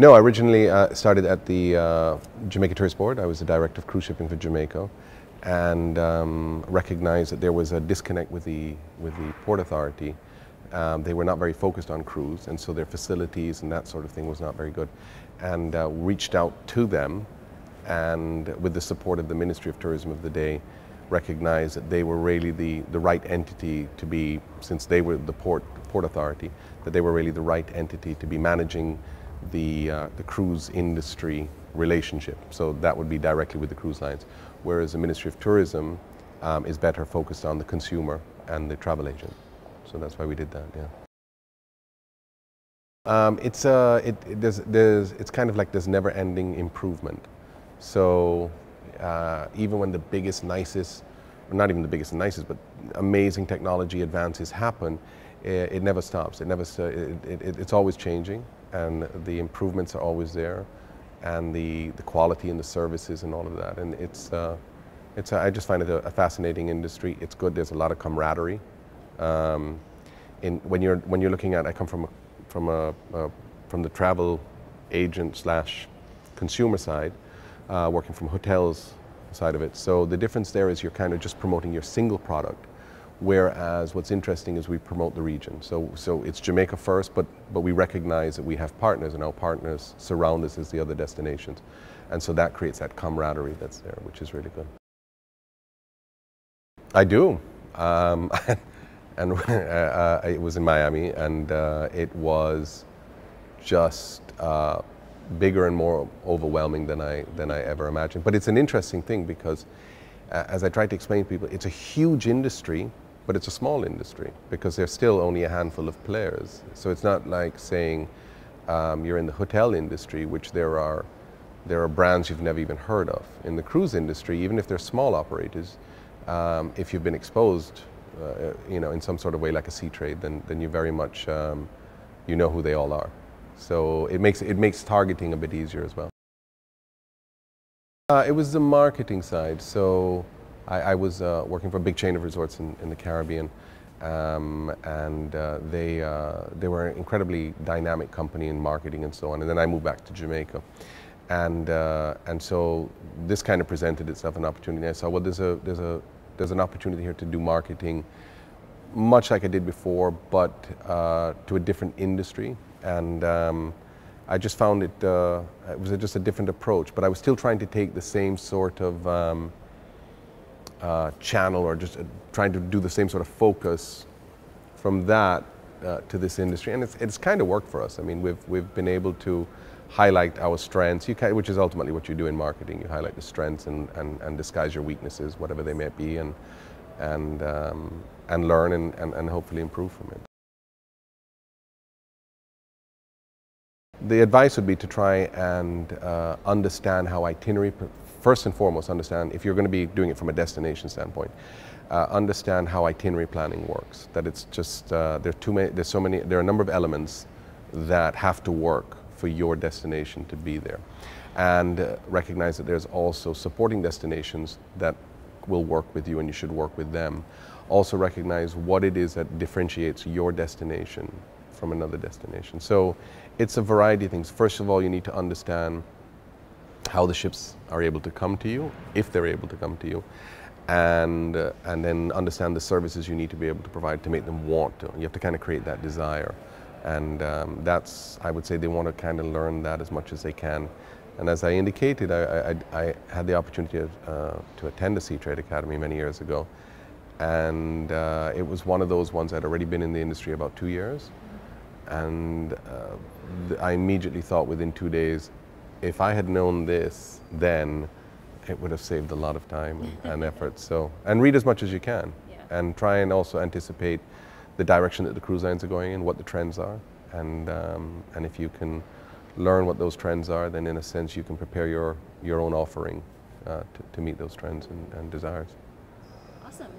No, I originally uh, started at the uh, Jamaica Tourist Board. I was the director of cruise shipping for Jamaica and um, recognized that there was a disconnect with the, with the Port Authority. Um, they were not very focused on cruise, and so their facilities and that sort of thing was not very good. And uh, reached out to them, and with the support of the Ministry of Tourism of the day, recognized that they were really the, the right entity to be, since they were the port, port authority, that they were really the right entity to be managing the, uh, the cruise industry relationship. So that would be directly with the cruise lines. Whereas the Ministry of Tourism um, is better focused on the consumer and the travel agent. So that's why we did that, yeah. Um, it's, uh, it, it, there's, there's, it's kind of like this never ending improvement. So uh, even when the biggest, nicest, or not even the biggest and nicest, but amazing technology advances happen, it, it never stops. It never, it, it's always changing and the improvements are always there and the, the quality and the services and all of that. And it's, uh, it's I just find it a, a, fascinating industry. It's good. There's a lot of camaraderie. Um, in, when, you're, when you're looking at, I come from, a, from, a, a from the travel agent slash consumer side, uh, working from hotels side of it. So the difference there is you're kind of just promoting your single product Whereas what's interesting is we promote the region. So, so it's Jamaica first, but, but we recognize that we have partners and our partners surround us as the other destinations. And so that creates that camaraderie that's there, which is really good. I do. Um, and uh, it was in Miami and uh, it was just uh, bigger and more overwhelming than I, than I ever imagined. But it's an interesting thing because uh, as I try to explain to people, it's a huge industry but it's a small industry because there's still only a handful of players. So it's not like saying um, you're in the hotel industry, which there are there are brands you've never even heard of. In the cruise industry, even if they're small operators, um, if you've been exposed, uh, you know, in some sort of way like a Seatrade, then then you very much um, you know who they all are. So it makes it makes targeting a bit easier as well. Uh, it was the marketing side. So I, I was uh, working for a big chain of resorts in, in the Caribbean, um, and uh, they, uh, they were an incredibly dynamic company in marketing and so on. And then I moved back to Jamaica. And, uh, and so this kind of presented itself an opportunity. I saw, well, there's, a, there's, a, there's an opportunity here to do marketing much like I did before, but uh, to a different industry. And um, I just found it, uh, it was just a different approach, but I was still trying to take the same sort of um, uh, channel or just uh, trying to do the same sort of focus from that uh, to this industry. And it's, it's kind of worked for us. I mean, we've, we've been able to highlight our strengths, can, which is ultimately what you do in marketing. You highlight the strengths and, and, and disguise your weaknesses, whatever they may be, and, and, um, and learn and, and, and hopefully improve from it. The advice would be to try and uh, understand how itinerary first and foremost, understand if you're going to be doing it from a destination standpoint, uh, understand how itinerary planning works. That it's just uh, there are too many. There's so many. There are a number of elements that have to work for your destination to be there, and uh, recognize that there's also supporting destinations that will work with you, and you should work with them. Also recognize what it is that differentiates your destination from another destination. So it's a variety of things. First of all, you need to understand how the ships are able to come to you, if they're able to come to you, and, uh, and then understand the services you need to be able to provide to make them want to. You have to kind of create that desire. And um, that's, I would say, they want to kind of learn that as much as they can. And as I indicated, I, I, I had the opportunity of, uh, to attend the Seatrade Academy many years ago. And uh, it was one of those ones I'd already been in the industry about two years. And uh, I immediately thought within two days, if I had known this then, it would have saved a lot of time and, and effort. So, and read as much as you can, yeah. and try and also anticipate the direction that the cruise lines are going in, what the trends are, and um, and if you can learn what those trends are, then in a sense you can prepare your your own offering uh, to, to meet those trends and, and desires. Awesome.